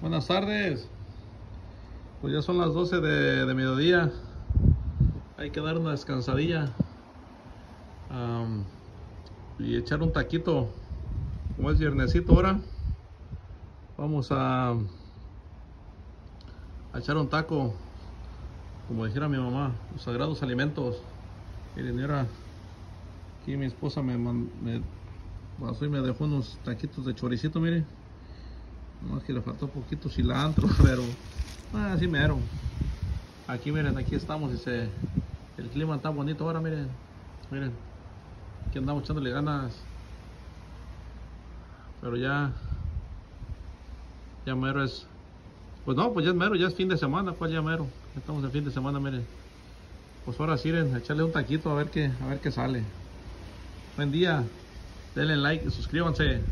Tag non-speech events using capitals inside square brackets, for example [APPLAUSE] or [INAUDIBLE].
Buenas tardes. Pues ya son las 12 de, mediodía. Hay que dar una descansadilla. Y echar un taquito. Como es viernesito ahora. Vamos a, echar un taco. Como dijera mi mamá, los sagrados alimentos. Miren, era aquí mi esposa me, me pasó y me dejó unos taquitos de choricito, miren. No, que le faltó poquito cilantro, [LAUGHS] pero ah, así mero. Aquí miren, aquí estamos y el clima está bonito ahora, miren. Miren, aquí andamos echándole ganas. Pero ya, ya mero es, pues no, pues ya es mero, ya es fin de semana, pues ya mero. Ya estamos en fin de semana, miren. Pues ahora sí, miren, echarle un taquito a ver qué, a ver qué sale. Buen día, denle like suscríbanse.